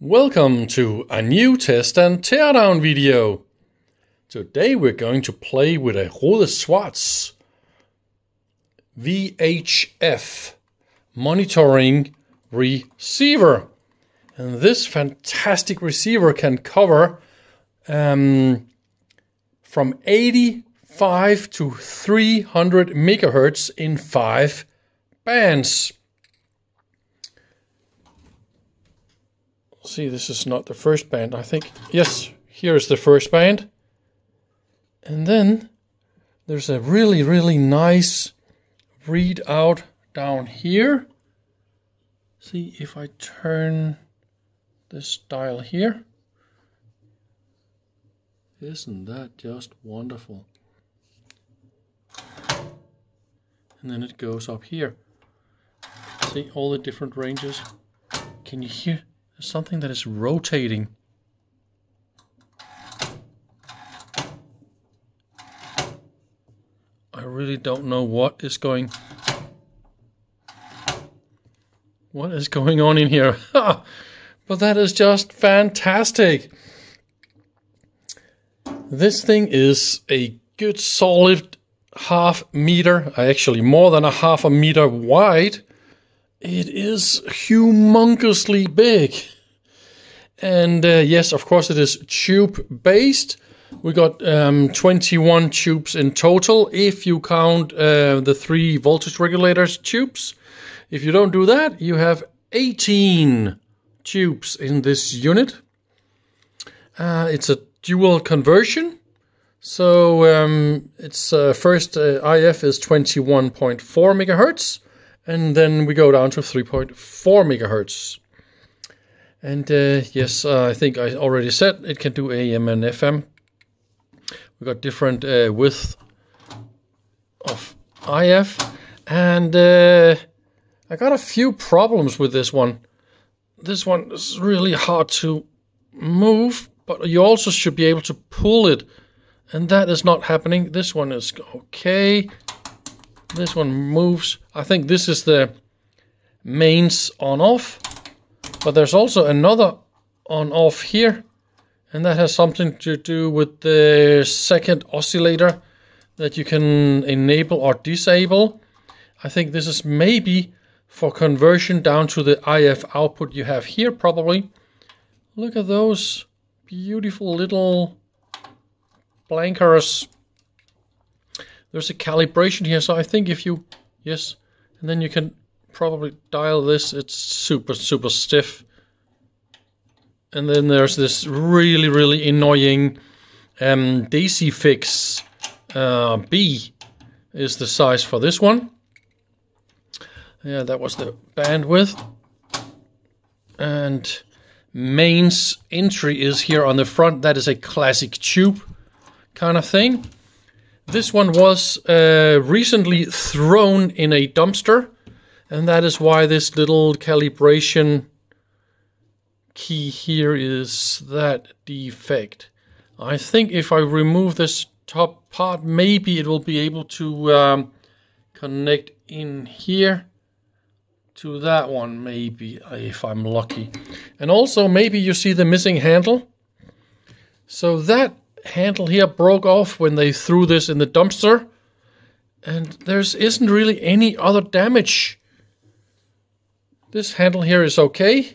Welcome to a new test and teardown video. Today we're going to play with a Rohde Schwarz VHF monitoring receiver. And this fantastic receiver can cover um, from 85 to 300 megahertz in five bands. See, this is not the first band, I think. Yes, here is the first band. And then there's a really, really nice readout down here. See if I turn this dial here. Isn't that just wonderful? And then it goes up here. See all the different ranges. Can you hear? There's something that is rotating. I really don't know what is going what is going on in here. but that is just fantastic. This thing is a good solid half meter, actually more than a half a meter wide it is humongously big. And uh, yes, of course, it is tube based. We got um, 21 tubes in total if you count uh, the three voltage regulators tubes. If you don't do that, you have 18 tubes in this unit. Uh, it's a dual conversion. So um, its uh, first uh, IF is 21.4 megahertz and then we go down to 3.4 megahertz. And uh, yes, uh, I think I already said it can do AM and FM. We got different uh, width of IF, and uh, I got a few problems with this one. This one is really hard to move, but you also should be able to pull it, and that is not happening. This one is okay. This one moves. I think this is the mains on off. But there's also another on off here. And that has something to do with the second oscillator that you can enable or disable. I think this is maybe for conversion down to the IF output you have here probably. Look at those beautiful little blankers there's a calibration here. So I think if you, yes, and then you can probably dial this. It's super, super stiff. And then there's this really, really annoying um, Dezifix uh, B is the size for this one. Yeah, that was the bandwidth. And mains entry is here on the front. That is a classic tube kind of thing. This one was uh, recently thrown in a dumpster, and that is why this little calibration key here is that defect. I think if I remove this top part, maybe it will be able to um, connect in here to that one, maybe, if I'm lucky. And also, maybe you see the missing handle. So that handle here broke off when they threw this in the dumpster. And there isn't really any other damage. This handle here is okay.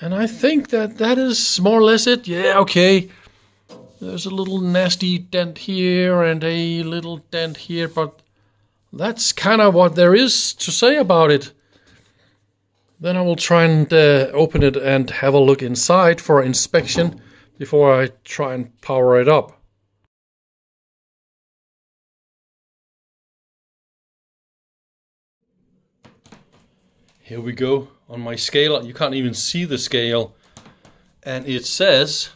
And I think that that is more or less it. Yeah, okay. There's a little nasty dent here and a little dent here, but that's kind of what there is to say about it. Then I will try and uh, open it and have a look inside for inspection before I try and power it up. Here we go on my scale. You can't even see the scale. And it says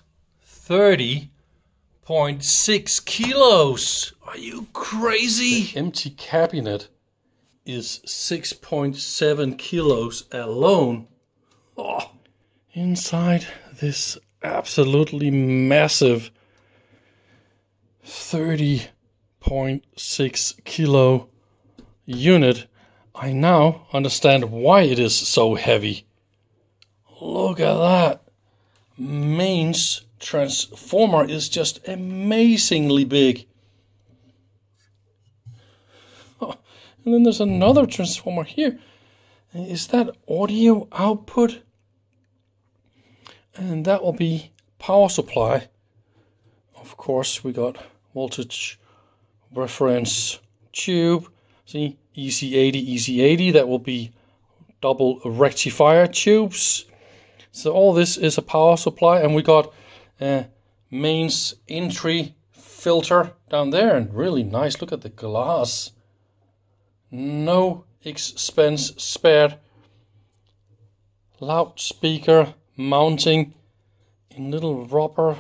30.6 kilos. Are you crazy? The empty cabinet is 6.7 kilos alone. Oh, inside this absolutely massive 30.6 kilo unit, I now understand why it is so heavy. Look at that. Mains transformer is just amazingly big. Oh, and then there's another transformer here. Is that audio output? And that will be power supply. Of course, we got voltage reference tube. See, EC80, EC80, that will be double rectifier tubes. So all this is a power supply and we got a mains entry filter down there and really nice. Look at the glass. No expense spared. Loudspeaker mounting in little rubber.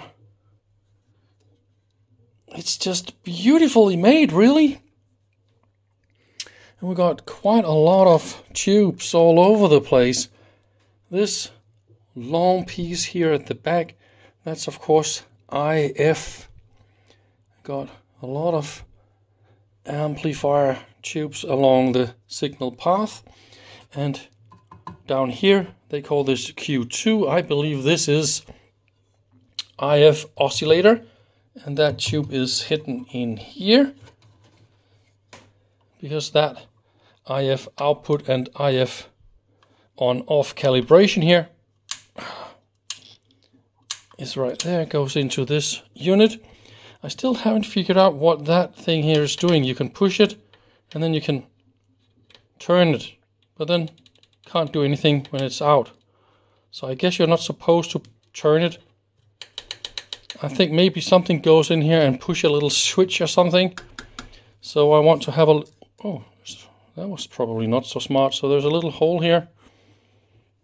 It's just beautifully made, really. And we got quite a lot of tubes all over the place. This long piece here at the back, that's of course IF. Got a lot of amplifier tubes along the signal path. And down here, they call this Q2. I believe this is IF oscillator. And that tube is hidden in here. Because that IF output and IF on off calibration here is right there, goes into this unit. I still haven't figured out what that thing here is doing. You can push it and then you can turn it, but then can't do anything when it's out. So I guess you're not supposed to turn it. I think maybe something goes in here and push a little switch or something. So I want to have a... Oh, that was probably not so smart. So there's a little hole here.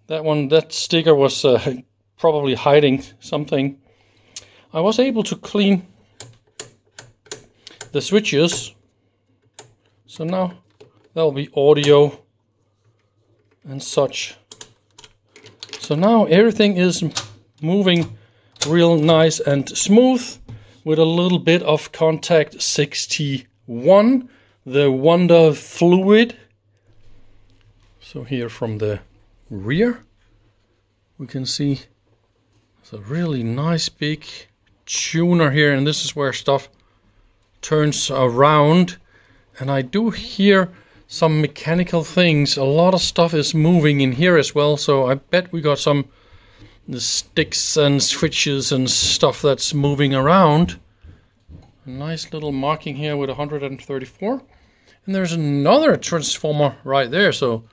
That one, that sticker was uh, probably hiding something. I was able to clean the switches. So now that will be audio and such. So now everything is moving real nice and smooth with a little bit of Kontakt 61 the Wonder Fluid. So here from the rear, we can see it's a really nice big tuner here, and this is where stuff turns around. And I do hear some mechanical things. A lot of stuff is moving in here as well, so I bet we got some sticks and switches and stuff that's moving around. A nice little marking here with 134. And there's another transformer right there. So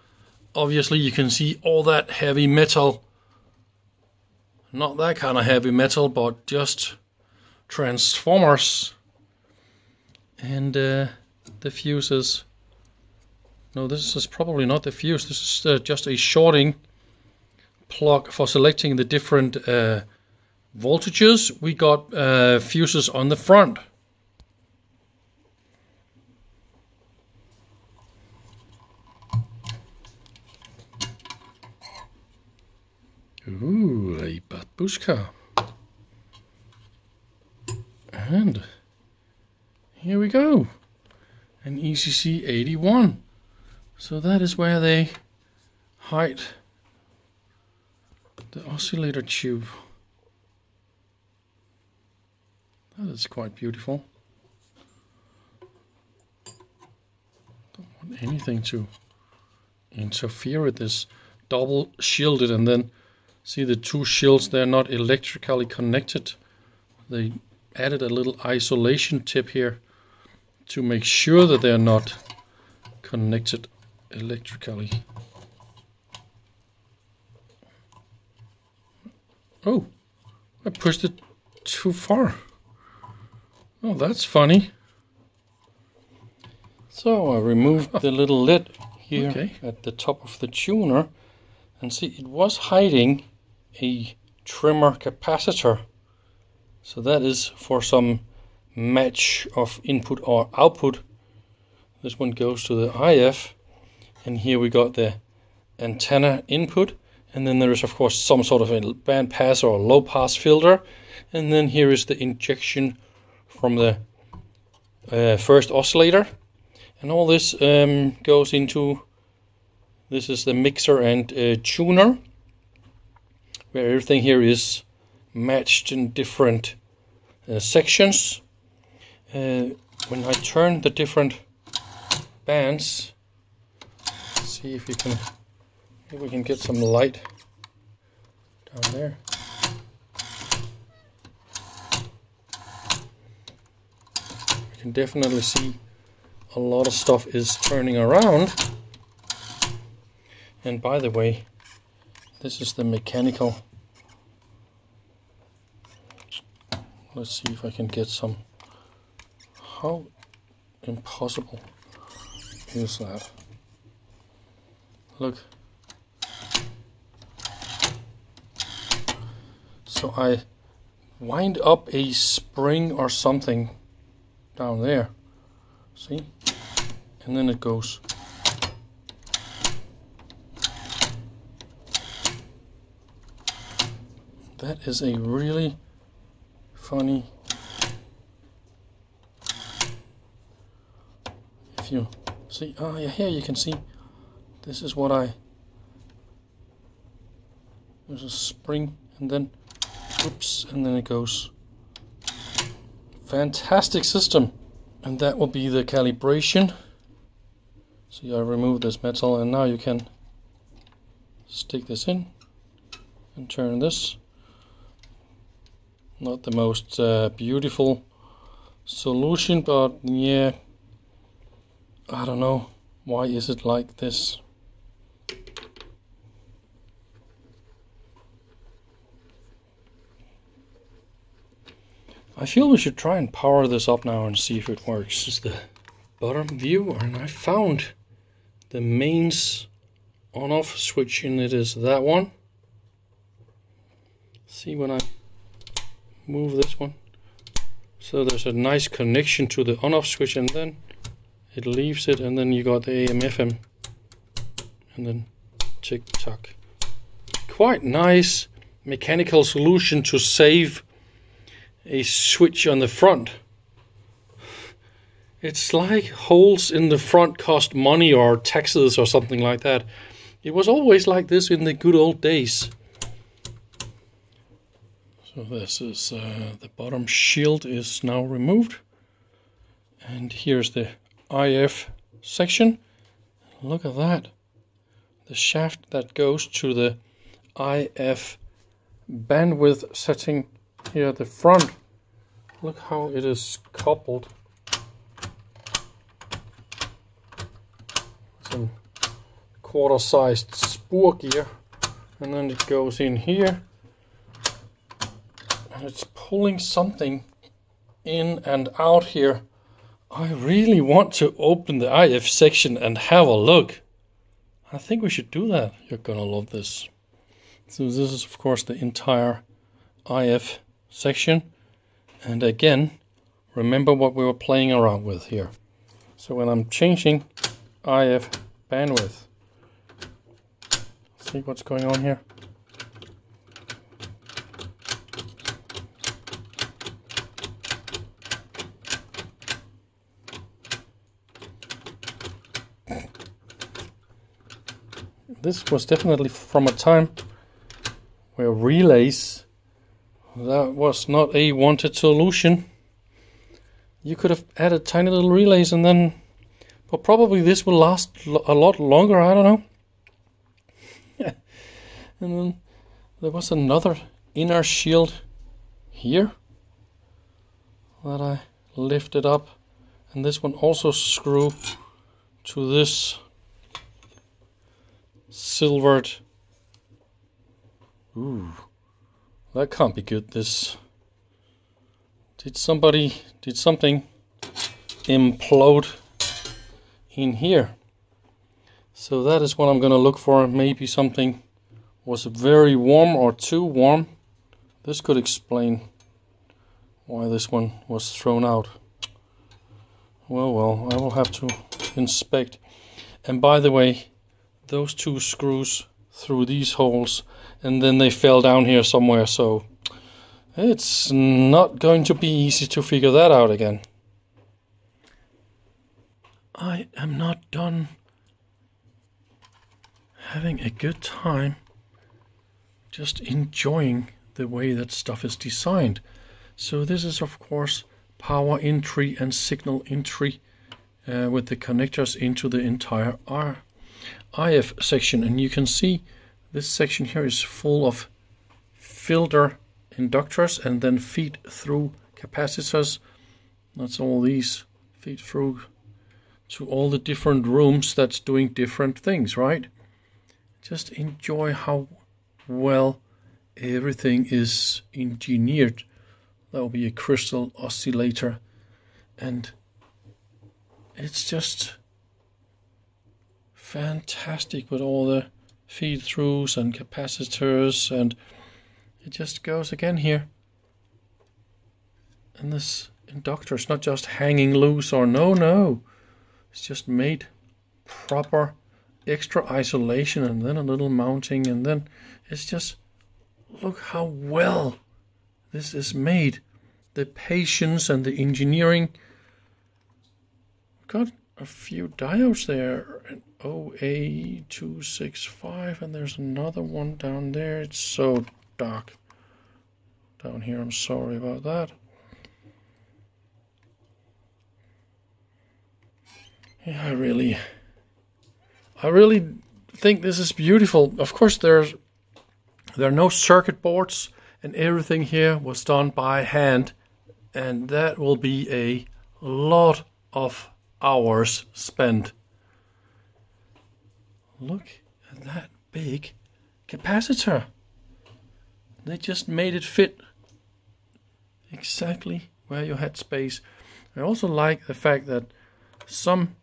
obviously you can see all that heavy metal. Not that kind of heavy metal, but just transformers. And uh, the fuses. No, this is probably not the fuse. This is uh, just a shorting plug for selecting the different uh, voltages. We got uh, fuses on the front. Ooh, a babushka. And here we go. An ECC 81. So that is where they hide the oscillator tube. That is quite beautiful. Don't want anything to interfere with this double shielded and then See the two shields, they're not electrically connected. They added a little isolation tip here to make sure that they're not connected electrically. Oh, I pushed it too far. Oh, that's funny. So I removed the little lid here okay. at the top of the tuner and see it was hiding a trimmer capacitor. So that is for some match of input or output. This one goes to the IF and here we got the antenna input. And then there is of course some sort of a band pass or low pass filter. And then here is the injection from the uh, first oscillator. And all this um, goes into this is the mixer and uh, tuner where everything here is matched in different uh, sections. Uh, when I turn the different bands, see if we can, maybe we can get some light down there. You can definitely see a lot of stuff is turning around. And by the way, this is the mechanical. Let's see if I can get some. How impossible is that? Look. So I wind up a spring or something down there. See? And then it goes. That is a really funny. If you see, oh yeah, here you can see. This is what I. There's a spring and then, oops, and then it goes. Fantastic system. And that will be the calibration. See, I remove this metal and now you can stick this in and turn this. Not the most uh, beautiful solution, but yeah, I don't know. Why is it like this? I feel we should try and power this up now and see if it works. This is the bottom view and I found the mains on off switch and it is that one. See when I move this one. So there's a nice connection to the on off switch and then it leaves it and then you got the AM FM and then tick tock. Quite nice mechanical solution to save a switch on the front. It's like holes in the front cost money or taxes or something like that. It was always like this in the good old days. So this is uh, the bottom shield is now removed. And here's the IF section. Look at that. The shaft that goes to the IF bandwidth setting here at the front. Look how it is coupled. Some quarter-sized spur gear. And then it goes in here. And it's pulling something in and out here. I really want to open the IF section and have a look. I think we should do that. You're gonna love this. So this is of course the entire IF section. And again, remember what we were playing around with here. So when I'm changing IF bandwidth, see what's going on here? This was definitely from a time where relays that was not a wanted solution. You could have added tiny little relays and then... But probably this will last a lot longer, I don't know. and then there was another inner shield here that I lifted up. And this one also screw to this silvered... Ooh. That can't be good. This did somebody did something implode in here. So that is what I'm gonna look for. Maybe something was very warm or too warm. This could explain why this one was thrown out. Well, well, I will have to inspect. And by the way, those two screws through these holes and then they fell down here somewhere so it's not going to be easy to figure that out again. I am not done having a good time just enjoying the way that stuff is designed. So this is of course power entry and signal entry uh, with the connectors into the entire R IF section and you can see this section here is full of filter inductors and then feed through capacitors. That's all these feed through to all the different rooms that's doing different things right? Just enjoy how well everything is engineered. That will be a crystal oscillator. And it's just fantastic with all the feed throughs and capacitors and it just goes again here. And this inductor is not just hanging loose or no no. It's just made proper extra isolation and then a little mounting and then it's just look how well this is made. The patience and the engineering. Got a few diodes there OA265 and there's another one down there. It's so dark down here. I'm sorry about that. Yeah I really I really think this is beautiful. Of course there's there are no circuit boards and everything here was done by hand and that will be a lot of hours spent Look at that big capacitor. They just made it fit exactly where you had space. I also like the fact that some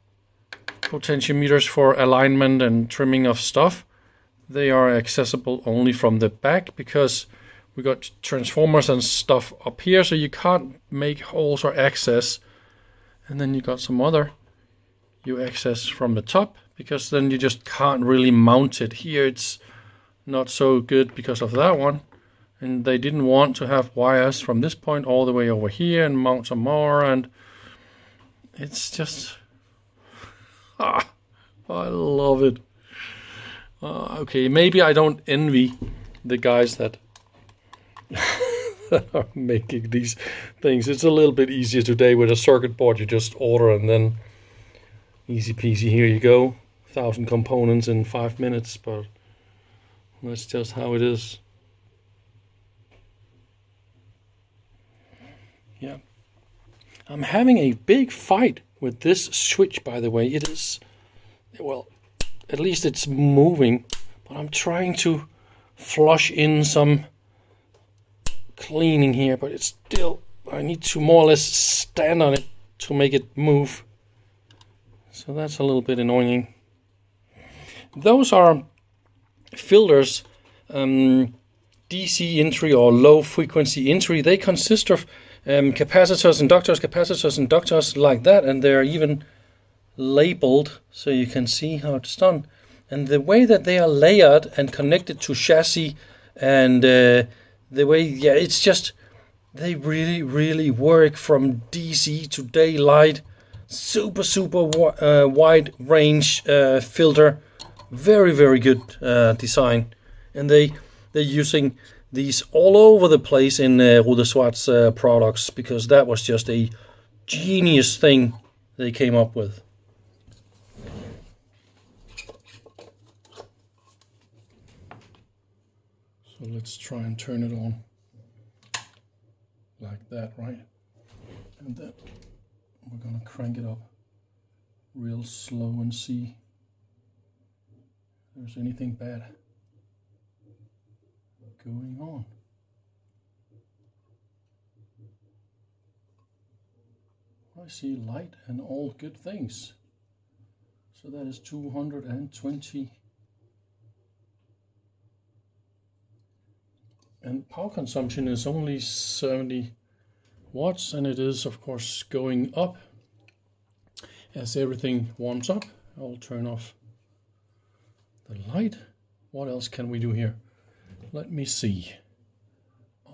potentiometers for alignment and trimming of stuff, they are accessible only from the back because we got transformers and stuff up here so you can't make holes or access. And then you got some other you access from the top because then you just can't really mount it. Here it's not so good because of that one. And they didn't want to have wires from this point all the way over here and mount some more. And it's just... Ah, I love it. Uh, okay, maybe I don't envy the guys that, that are making these things. It's a little bit easier today with a circuit board. You just order and then easy peasy, here you go thousand components in five minutes, but that's just how it is. Yeah. I'm having a big fight with this switch, by the way. It is, well, at least it's moving, but I'm trying to flush in some cleaning here, but it's still, I need to more or less stand on it to make it move. So that's a little bit annoying. Those are filters, um, DC entry or low frequency entry. They consist of um, capacitors, inductors, capacitors, and inductors like that, and they're even labeled so you can see how it's done. And the way that they are layered and connected to chassis and uh, the way, yeah, it's just, they really, really work from DC to daylight. Super, super uh, wide range uh, filter very, very good uh, design. And they, they're using these all over the place in uh, Rohde Schwarz's uh, products because that was just a genius thing they came up with. So let's try and turn it on like that, right? And then we're to crank it up real slow and see there's anything bad going on. I see light and all good things. So that is 220. And power consumption is only 70 watts and it is of course going up as everything warms up. I'll turn off the light. What else can we do here? Let me see.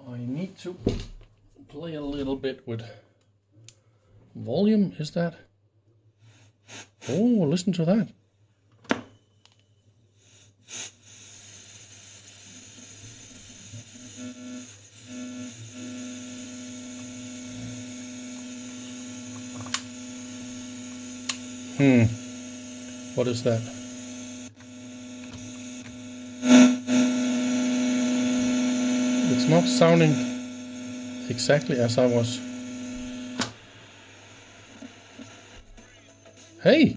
I need to play a little bit with volume. Is that? Oh, listen to that. Hmm. What is that? It's not sounding exactly as I was. Hey!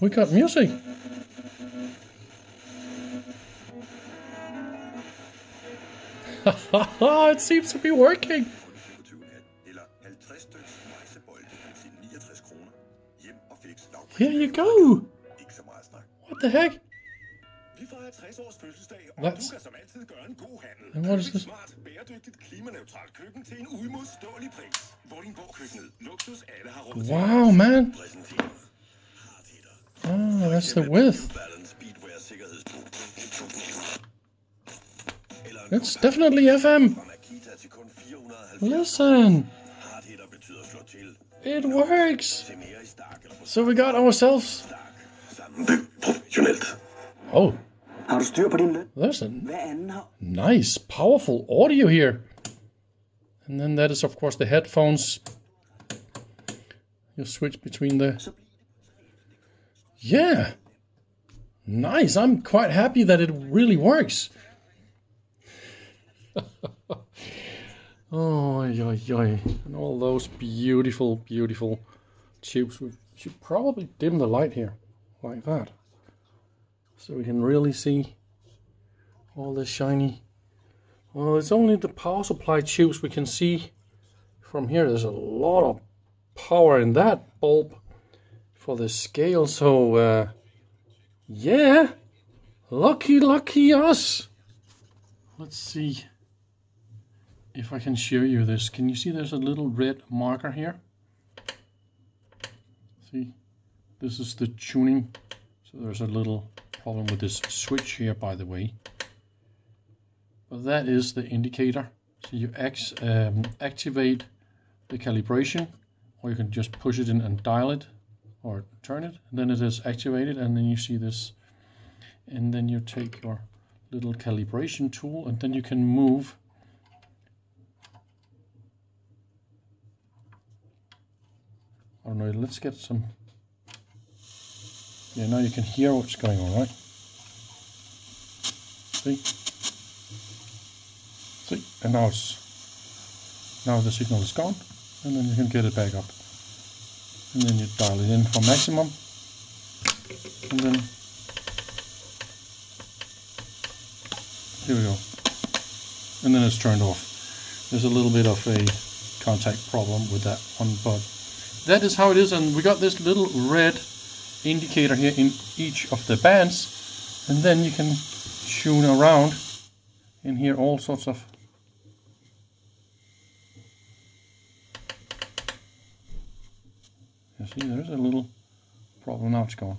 We got music! it seems to be working! Here you go! What the heck? års fødselsdag, og What? du kan som altid gøre en god handel. Hvad var det så? Smart, bæredygtigt, klimaneutral køkken til en uimodståelig pris. Vordingborg Køkkenet. Luksus, alle har råd. Wow, man. Oh, that's the width. It's definitely FM. Listen. It works. So we got ourselves. Oh. There's a nice, powerful audio here. And then that is, of course, the headphones. You switch between the... Yeah. Nice. I'm quite happy that it really works. oh, yoy, yoy. And all those beautiful, beautiful tubes. We should probably dim the light here, like that. So we can really see all this shiny. Well, it's only the power supply tubes we can see from here. There's a lot of power in that bulb for the scale. So, uh, yeah, lucky, lucky us. Let's see if I can show you this. Can you see there's a little red marker here? See, this is the tuning. So there's a little problem with this switch here, by the way. But that is the indicator. So you um, activate the calibration, or you can just push it in and dial it, or turn it. And then it is activated, and then you see this. And then you take your little calibration tool, and then you can move I don't know, let's get some now you can hear what's going on, right? See? See? And now it's now the signal is gone and then you can get it back up. And then you dial it in for maximum and then here we go. And then it's turned off. There's a little bit of a contact problem with that one, but that is how it is and we got this little red indicator here in each of the bands and then you can tune around and hear all sorts of you see there's a little problem. Now it's gone.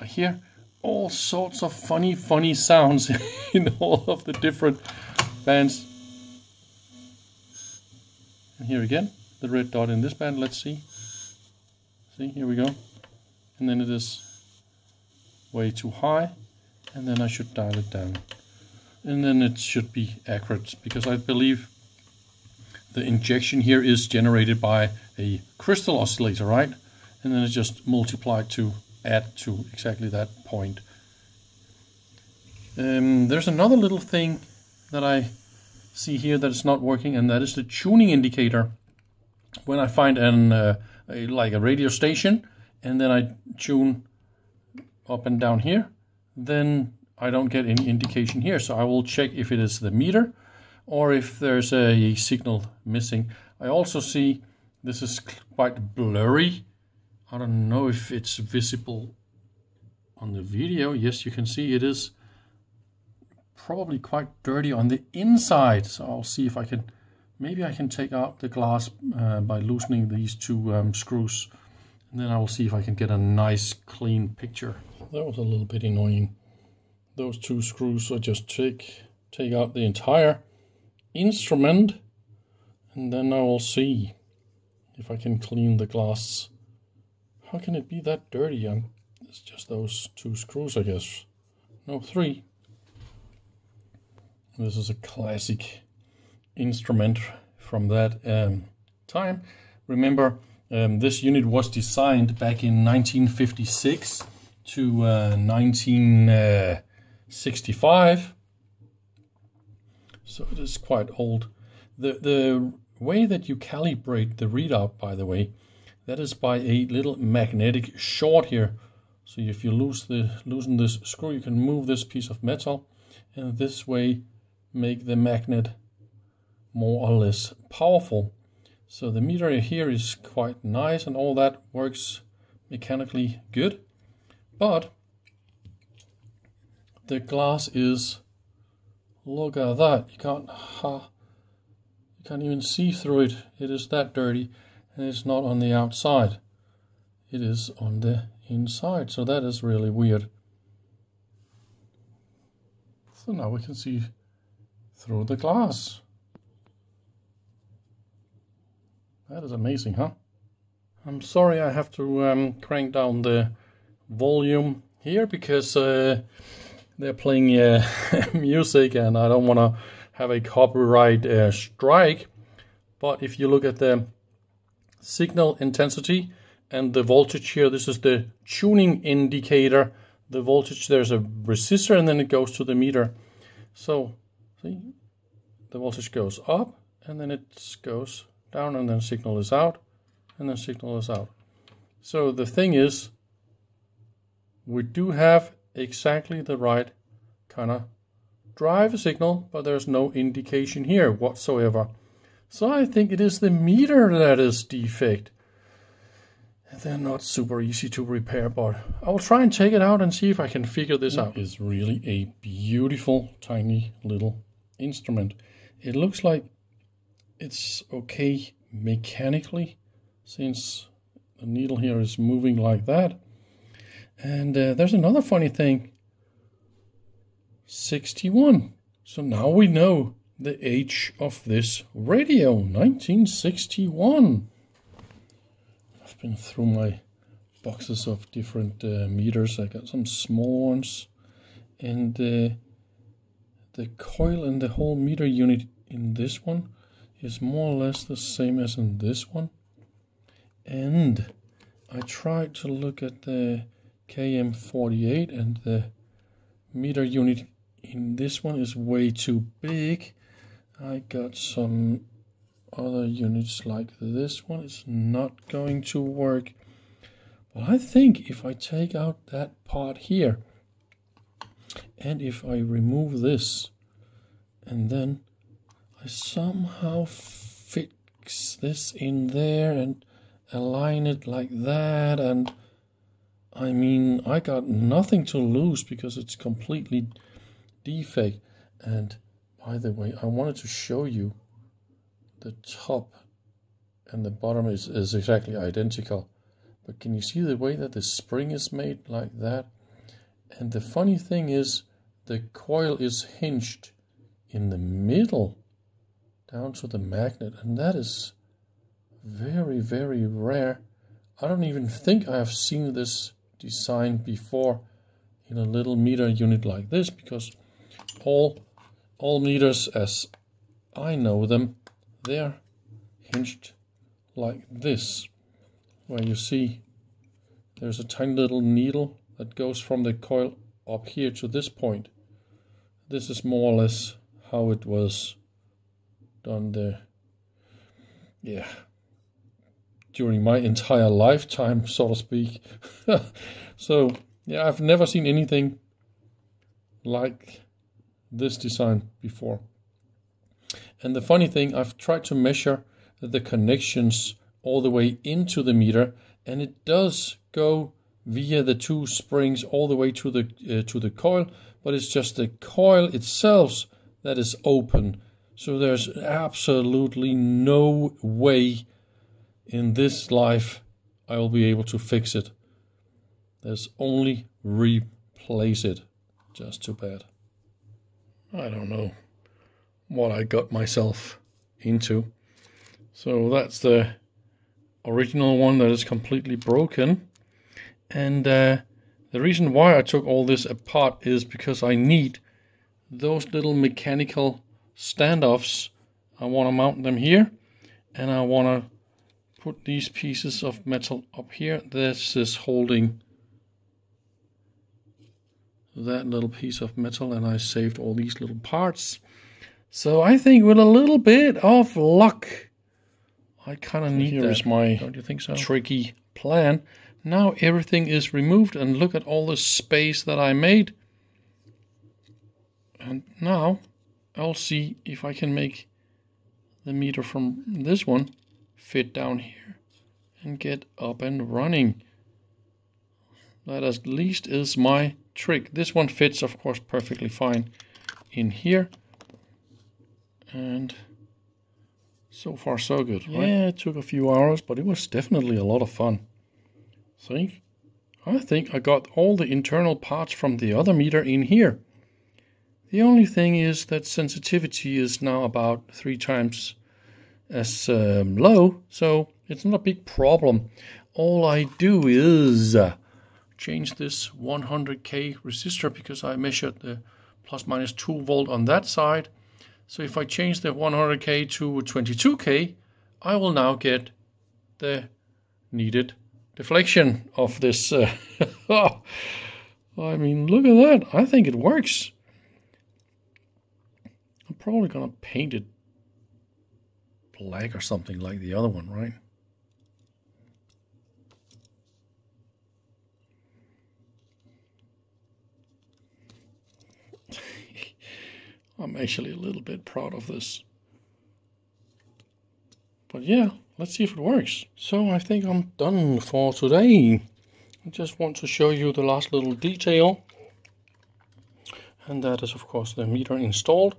I hear all sorts of funny funny sounds in all of the different bands. And here again the red dot in this band. Let's see See, here we go. And then it is way too high. And then I should dial it down. And then it should be accurate because I believe the injection here is generated by a crystal oscillator, right? And then it's just multiplied to add to exactly that point. Um, there's another little thing that I see here that is not working, and that is the tuning indicator. When I find an uh, like a radio station and then I tune up and down here, then I don't get any indication here. So I will check if it is the meter or if there's a signal missing. I also see this is quite blurry. I don't know if it's visible on the video. Yes, you can see it is probably quite dirty on the inside. So I'll see if I can Maybe I can take out the glass uh, by loosening these two um, screws and then I will see if I can get a nice clean picture. That was a little bit annoying. Those two screws, I just take, take out the entire instrument and then I will see if I can clean the glass. How can it be that dirty? I'm, it's just those two screws, I guess. No, three. This is a classic instrument from that um, time. remember um, this unit was designed back in 1956 to uh, 1965 so it is quite old. The the way that you calibrate the readout by the way that is by a little magnetic short here. So if you lose the loosen this screw you can move this piece of metal and this way make the magnet more or less powerful so the meter here is quite nice and all that works mechanically good. But the glass is, look at that, you can't, ha, you can't even see through it. It is that dirty and it's not on the outside. It is on the inside. So that is really weird. So now we can see through the glass. That is amazing, huh? I'm sorry I have to um, crank down the volume here because uh, they're playing uh, music and I don't want to have a copyright uh, strike. But if you look at the signal intensity and the voltage here, this is the tuning indicator. The voltage, there's a resistor and then it goes to the meter. So, see, the voltage goes up and then it goes down and then signal is out and then signal is out. So the thing is, we do have exactly the right kind of drive signal, but there's no indication here whatsoever. So I think it is the meter that is defect. They're not super easy to repair, but I'll try and take it out and see if I can figure this out. It's really a beautiful, tiny little instrument. It looks like it's okay mechanically since the needle here is moving like that. And uh, there's another funny thing. 61. So now we know the age of this radio, 1961. I've been through my boxes of different uh, meters. I got some small ones. And uh, the coil and the whole meter unit in this one is more or less the same as in this one. And I tried to look at the KM48 and the meter unit in this one is way too big. I got some other units like this one is not going to work. But I think if I take out that part here and if I remove this and then I somehow fix this in there and align it like that and I mean I got nothing to lose because it's completely defect. And by the way I wanted to show you the top and the bottom is, is exactly identical. But can you see the way that the spring is made like that? And the funny thing is the coil is hinged in the middle down to the magnet, and that is very, very rare. I don't even think I have seen this design before in a little meter unit like this because all all meters as I know them they're hinged like this where you see there's a tiny little needle that goes from the coil up here to this point this is more or less how it was done the yeah during my entire lifetime, so to speak. so yeah, I've never seen anything like this design before. And the funny thing, I've tried to measure the connections all the way into the meter, and it does go via the two springs all the way to the uh, to the coil, but it's just the coil itself that is open so there's absolutely no way in this life I will be able to fix it. There's only replace it. Just too bad. I don't know what I got myself into. So that's the original one that is completely broken. And uh, the reason why I took all this apart is because I need those little mechanical standoffs. I want to mount them here and I want to put these pieces of metal up here. This is holding that little piece of metal and I saved all these little parts. So I think with a little bit of luck, I kind of need Here my Don't you think so? tricky plan. Now everything is removed and look at all the space that I made. And now I'll see if I can make the meter from this one fit down here and get up and running. That at least is my trick. This one fits, of course, perfectly fine in here. And so far, so good. Right? Yeah, it took a few hours, but it was definitely a lot of fun. See? I think I got all the internal parts from the other meter in here. The only thing is that sensitivity is now about three times as um, low, so it's not a big problem. All I do is uh, change this 100k resistor because I measured the plus minus 2 volt on that side. So if I change the 100k to 22k, I will now get the needed deflection of this. Uh, I mean, look at that. I think it works. Probably going to paint it black or something like the other one, right? I'm actually a little bit proud of this. But yeah, let's see if it works. So I think I'm done for today. I just want to show you the last little detail. And that is of course the meter installed.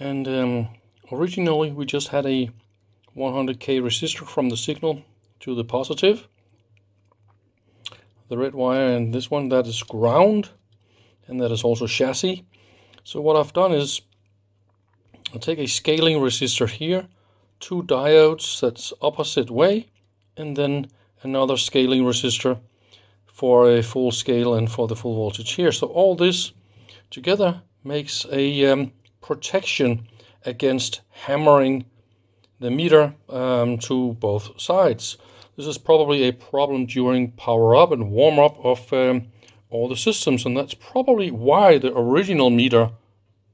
And um, originally we just had a 100k resistor from the signal to the positive. The red wire and this one that is ground and that is also chassis. So what I've done is I'll take a scaling resistor here, two diodes that's opposite way, and then another scaling resistor for a full scale and for the full voltage here. So all this together makes a um, protection against hammering the meter um, to both sides. This is probably a problem during power up and warm up of um, all the systems and that's probably why the original meter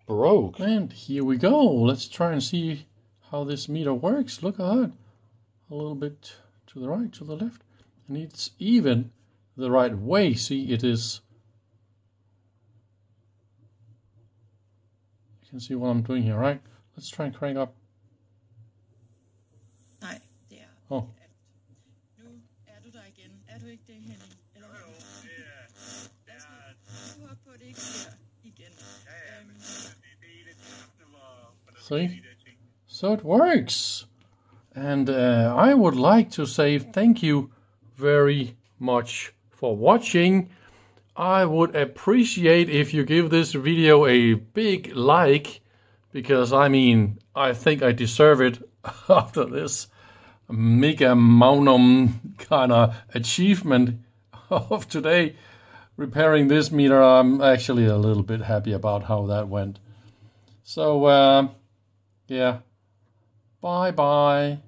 broke. And here we go. Let's try and see how this meter works. Look at that. A little bit to the right, to the left. And it's even the right way. See, it is... can see what I'm doing here, right? Let's try and crank up. Nej, det er... Oh. Nu er du der igen. Er du ikke det, Henning? Eller jo, jo, det er... Lad os nu på, det ikke sker igen. Ja, ja, men det, er en af hvor... See? So it works. And uh, I would like to say thank you very much for watching. I would appreciate if you give this video a big like because I mean, I think I deserve it after this mega magnum kind of achievement of today repairing this meter. I'm actually a little bit happy about how that went. So, uh, yeah, bye bye.